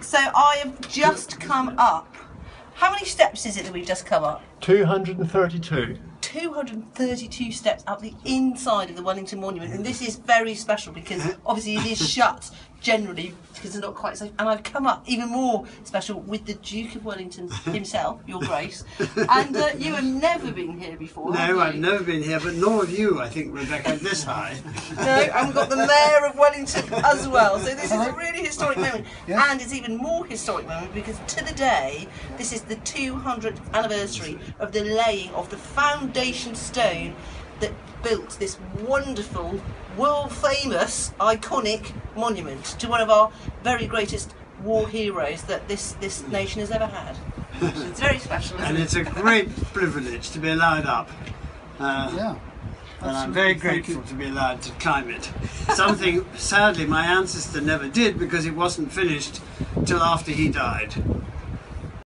So I have just come up. How many steps is it that we've just come up? 232. 232 steps up the inside of the Wellington Monument, and this is very special because obviously it is shut generally because it's not quite safe. And I've come up even more special with the Duke of Wellington himself, Your Grace, and uh, you have never been here before. have No, you? I've never been here, but nor have you, I think, Rebecca, this high. No, and we've got the Mayor of Wellington as well. So this is a really historic moment. And it's even more historic moment because to the day, this is the 200th anniversary of the laying of the foundation stone that built this wonderful, world famous, iconic monument to one of our very greatest war heroes that this, this nation has ever had. It's very special, isn't And it's a great privilege to be allowed up. Uh, Yeah. and I'm very Absolutely, thank you. grateful to be allowed to climb it. Something, sadly, my ancestor never did because it wasn't finished till after he died.